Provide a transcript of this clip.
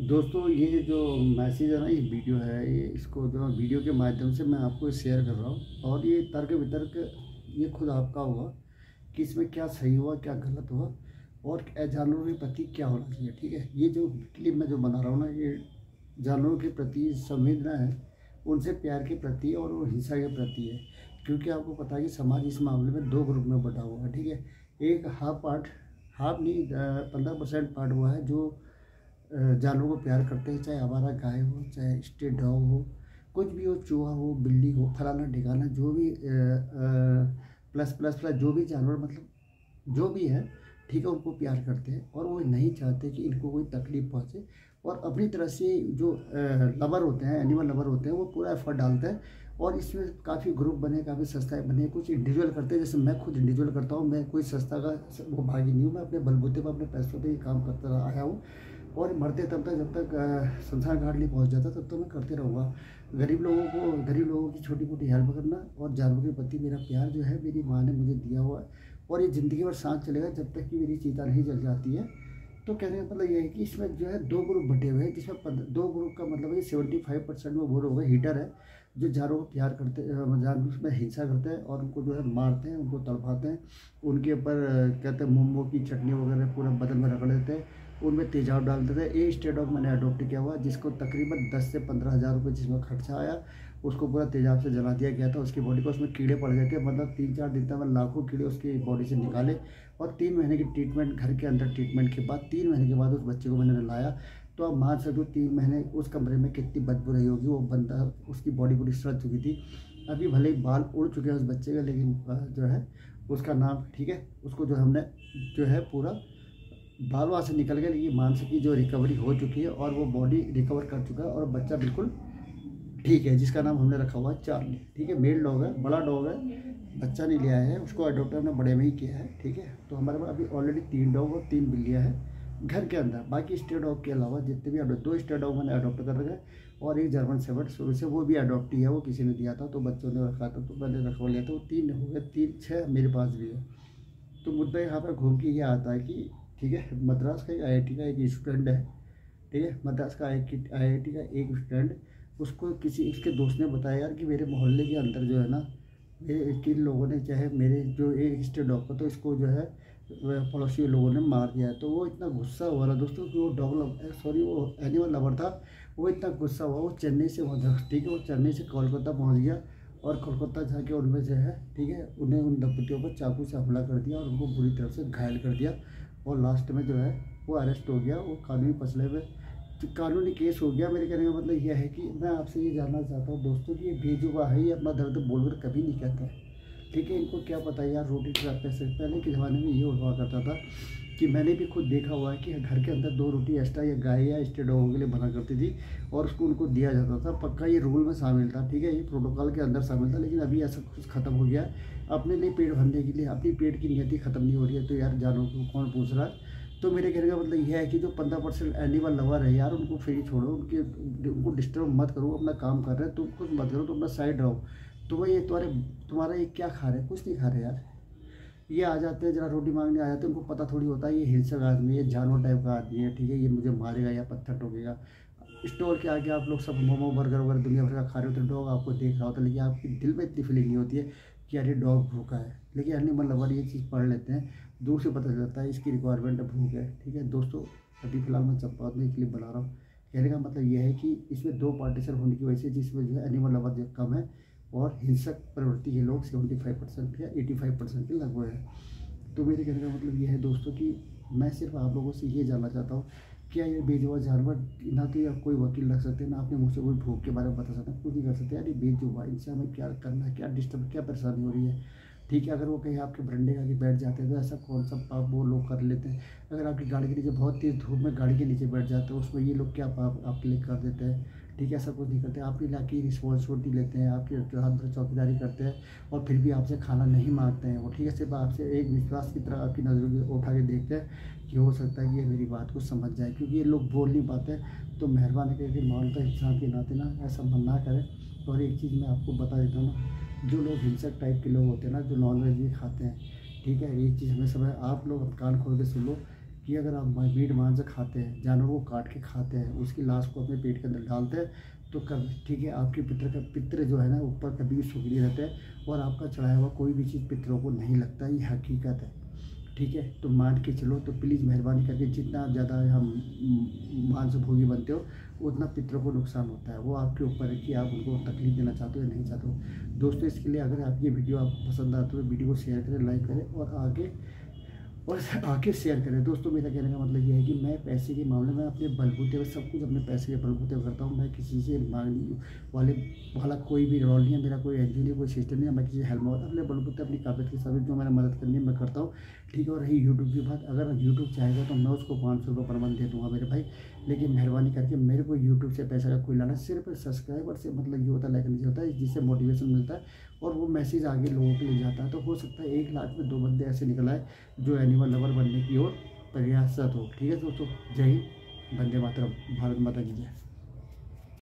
दोस्तों, ये जो मैसेज है ना, ये वीडियो है, ये इसको जो वीडियो के माध्यम से मैं आपको शेयर कर रहा हूँ। और ये तर्क वितर्क, ये खुद आपका हुआ कि इसमें क्या सही हुआ, क्या गलत हुआ और जानवरों के प्रति क्या होना चाहिए, ठीक है? ये जो क्लिप मैं जो बना रहा हूँ ना, ये जानवरों के प्रति, संवेदना है, उनसे प्यार के प्रति और हिंसा के प्रति है। क्योंकि आपको पता है कि समाज इस मामले में दो ग्रुप में बटा हुआ है, ठीक है? एक हाफ़ पार्ट, हाफ़ नहीं पंद्रह परसेंट पार्ट हुआ है, जो जानवरों को प्यार करते हैं, चाहे हमारा गाय हो, चाहे स्टेट डॉग हो, कुछ भी हो, चूहा हो, बिल्ली हो, फलाना ठिकाना, जो भी प्लस प्लस प्लस जो भी जानवर मतलब जो भी है, ठीक है, उनको प्यार करते हैं और वो नहीं चाहते कि इनको कोई तकलीफ़ पहुँचे। और अपनी तरह से जो लवर होते हैं एनिमल लवर होते हैं, वो पूरा एफर्ट डालते हैं और इसमें काफ़ी ग्रुप बने, काफ़ी संस्थाएँ बने, कुछ इंडिविजुअल करते हैं। जैसे मैं खुद इंडिविजुअल करता हूँ, मैं कोई संस्था का, वो भागी नहीं हूँ, मैं अपने बलबूते पर, अपने पैसों पर ही काम करता आया हूँ। और मरते तब तक, जब तक संसार घाट नहीं पहुँच जाता, तब तक मैं करते रहूँगा। गरीब लोगों को, गरीब लोगों की छोटी मोटी हेल्प करना और जानवरों के प्रति मेरा प्यार जो है, मेरी माँ ने मुझे दिया हुआ है। और ये ज़िंदगी भर सांस चलेगा, जब तक कि मेरी चीता नहीं जल जाती है। तो कहने का मतलब ये है कि इसमें जो है, दो ग्रुप बटे हुए हैं, जिसमें दो ग्रुप का मतलब है सेवेंटी फाइव परसेंट में वो लोग हीटर है, जो जानवरों को प्यार करते जानवर में हिंसा करते हैं और उनको जो है मारते हैं, उनको तड़पाते हैं, उनके ऊपर कहते हैं मोमो की चटनी वगैरह पूरा बदन में रगड़ देते हैं। उनमें तेजाब डालते थे ए स्टेट ऑफ़ मैंने अडोप्ट किया हुआ, जिसको तकरीबन दस से पंद्रह हज़ार रुपये जिसमें खर्चा आया, उसको पूरा तेजाब से जला दिया गया था। उसकी बॉडी को उसमें कीड़े पड़ गए थे मतलब तीन चार दिन तक मैं लाखों कीड़े उसकी बॉडी से निकाले और तीन महीने की ट्रीटमेंट घर के अंदर ट्रीटमेंट के बाद, तीन महीने के बाद उस बच्चे को मैंने लाया तो आप मान सकते हो तीन महीने उस कमरे में कितनी बदबू रही होगी, वो बंदा, उसकी बॉडी पूरी सड़ चुकी थी। अभी भले ही बाल उड़ चुके हैं उस बच्चे का, लेकिन जो है, उसका नाम, ठीक है, उसको जो हमने, जो है पूरा बाल वहाँ से निकल गया लेकिन मानसिक की जो रिकवरी हो चुकी है और वो बॉडी रिकवर कर चुका है और बच्चा बिल्कुल ठीक है, जिसका नाम हमने रखा हुआ है चार्ली ठीक है? मेल डॉग है, बड़ा डॉग है, बच्चा नहीं लिया है, उसको अडोप्ट हमने बड़े में ही किया है, ठीक है? तो हमारे पास अभी ऑलरेडी तीन डॉग और तीन बिल्लियाँ हैं घर के अंदर। बाकी स्टेट डॉग के अलावा जितने भी अडोप्ट दो स्टेट डॉग मैंने अडोप्ट कर रखे और एक जर्मन सेवर्ट शुरू से वो भी अडोप्ट ही है वो किसी ने दिया था तो बच्चों ने रखा था तो मैंने रखवा लिया था, वो तीन हो गए, तीन छः मेरे पास भी है। तो मुद्दा यहाँ पर घूम के ये आता है कि ठीक है? मद्रास का आई का एक स्टूडेंट है, ठीक है? मद्रास का आई का एक स्टूडेंट उसको किसी इसके दोस्त ने बताया यार कि मेरे मोहल्ले के अंदर जो है ना, मेरे किन लोगों ने चाहे मेरे जो एक स्टेट डॉग तो इसको जो है पड़ोसी लोगों ने मार दिया तो वो इतना गुस्सा हुआ ना दोस्तों कि वो डॉग सॉरी वो एनिमल लवर था, वो इतना गुस्सा हुआ, वो चेन्नई से ठीक है? वो चेन्नई से कोलकाता पहुँच गया और कोलकाता जाके उनमें जो है, ठीक है? उन्हें उन दंपतियों पर चाकू से हमला कर दिया और उनको बुरी तरह से घायल कर दिया। और लास्ट में जो है, वो अरेस्ट हो गया, वो कानूनी फसले में, कानूनी केस हो गया मेरे कहने का मतलब यह है कि मैं आपसे ये जानना चाहता हूँ दोस्तों कि ये बेजुबा है ये अपना दर्द बोलकर कभी नहीं कहते ठीक है, इनको क्या पता यार, रोटी खिलाते पैसे पहले के ज़माने में ये हुआ करता था। कि मैंने भी खुद देखा हुआ है कि घर के अंदर दो रोटी एक्स्ट्रा या गाय या स्टे डॉगों के लिए बना करती थी और उसको उनको दिया जाता था। पक्का ये रूल में शामिल था, ठीक है? ये प्रोटोकॉल के अंदर शामिल था, लेकिन अभी ऐसा कुछ ख़त्म हो गया। अपने लिए पेट भरने के लिए, अपनी पेट की नियति ख़त्म नहीं हो रही है। तो यार जानवर को कौन पूछ रहा है? तो मेरे कहने का मतलब यह है कि जो पंद्रह परसेंट एनिमल लवर है यार, उनको फ्री छोड़ो, उनके, उनको डिस्टर्ब मत करो, अपना काम कर रहे हैं। तुम कुछ मत करो, तुम अपना साइड रहो। तो भाई ये तुम्हारे, तुम्हारा ये क्या खा रहे हैं? कुछ नहीं खा रहे यार। ये आ जाते हैं, जरा रोटी मांगने आ जाते हैं, उनको पता थोड़ी होता है, ये हिंसक आदमी है जानवर टाइप का आदमी है, ठीक है, ये मुझे मारेगा या पत्थर टोकेगा स्टोर के आगे आप लोग सब मोमो बर्गर वगैरह दुनिया भर का खा रहे होते हैं डॉग आपको देख रहा होता है, लेकिन आपके दिल में इतनी फीलिंग नहीं होती है कि यार ये डॉग भूखा है। लेकिन एनिमल लवर ये चीज़ पढ़ लेते हैं, दूर से पता चलता है इसकी रिक्वायरमेंट भूख है, ठीक है। दोस्तों, अभी फ़िलहाल मैं चंपावत के लिए बना रहा हूँ। कहने का मतलब यह है कि इसमें दो पार्टीशन होने की वजह से जिसमें जो है एनिमल लवर कम है और हिंसक प्रवृत्ति के लोग सेवेंटी फाइव परसेंट या एटी फाइव परसेंट के लगभग है। तो मेरे कहने का मतलब यह है दोस्तों कि मैं सिर्फ़ आप लोगों से ये जानना चाहता हूँ, क्या ये बेजुबा जानवर ना तो आप कोई वकील लग सकते हैं, ना आपने मुझसे कोई भूख के बारे में बता सकते हैं, कुछ नहीं कर सकते। यार ये इनसे हमें क्या करना है, क्या डिस्टर्ब क्या परेशानी हो रही है? ठीक है, अगर वो कहीं आपके बरंडे का बैठ जाते हैं तो ऐसा कौन सा पाप वो लोग कर लेते हैं? अगर आपकी गाड़ी के नीचे बहुत तेज़ धूप में गाड़ी के नीचे बैठ जाते हैं, उसमें ये लोग क्या पाप आपके लिए कर देते हैं? ठीक है ऐसा कुछ नहीं करते। आपके इलाके की रिस्पॉन्सिबिलिटी लेते हैं, आपके भर चौकीदारी करते हैं और फिर भी आपसे खाना नहीं मांगते हैं वो। ठीक है, सिर्फ़ आपसे एक विश्वास की तरह आपकी नज़रों को उठा के देखते हैं कि हो सकता है कि ये मेरी बात को समझ जाए। क्योंकि ये लोग बोल नहीं पाते तो मेहरबानी करके मानता इंसान के नाते ना ऐसा मन ना करें। और एक चीज़ मैं आपको बता देता हूँ, जो लोग हिंसक टाइप के लोग होते हैं ना, जो नॉन वेज भी खाते हैं, ठीक है, एक चीज़ हमें समय आप लोग कान खोल के सुन लो कि अगर आप मीट मांस खाते हैं, जानवर को काट के खाते हैं, उसकी लाश को अपने पेट के अंदर डालते हैं तो कब, ठीक है, आपके पितर का, पितर जो है ना, ऊपर कभी भी नहीं रहते हैं और आपका चढ़ाया हुआ कोई भी चीज़ पितरों को नहीं लगता, ये हकीकत है। ठीक है तो मान के चलो तो प्लीज़ मेहरबानी करके जितना आप ज़्यादा हम मांस भोगी बनते हो, उतना पितरों को नुकसान होता है। वो आपके ऊपर है कि आप उनको तकलीफ़ देना चाहते हो या नहीं चाहते हो। दोस्तों, इसके लिए अगर आप ये वीडियो आपको पसंद आते हो वीडियो को शेयर करें लाइक करें और आगे और आके शेयर करें दोस्तों, मेरा कहने का मतलब ये है कि मैं पैसे के मामले में अपने बलबूते पर सब कुछ अपने पैसे के बलबूते करता हूँ। मैं किसी से मांगने वाले, वाला कोई भी रोल नहीं है, मेरा कोई एन नहीं, कोई सिस्टम नहीं है। मैं किसी हेल्प अपने बलबूते, अपनी काबिलियत के साथ जो मैंने मदद करनी है मैं करता हूँ। ठीक है, और रही यूट्यूब की बात। अगर यूट्यूब चाहेगा तो मैं उसको पाँच सौ रुपये पर मंथ दे दूँगा मेरे भाई। लेकिन मेहरबानी करके मेरे को यूट्यूब से पैसा का कोई लाना, सिर्फ़ सब्सक्राइबर से मतलब ये होता है लाइक नीचे होता है जिससे मोटिवेशन मिलता है। और वो मैसेज आगे लोगों के ले जाता है। तो हो सकता है एक लाख में दो बंदे ऐसे निकल आए जो एनिमल लवर बनने की ओर प्रयासरत हो। ठीक है दोस्तों? जय हिंद। बंदे मातरम। भारत माता की जय।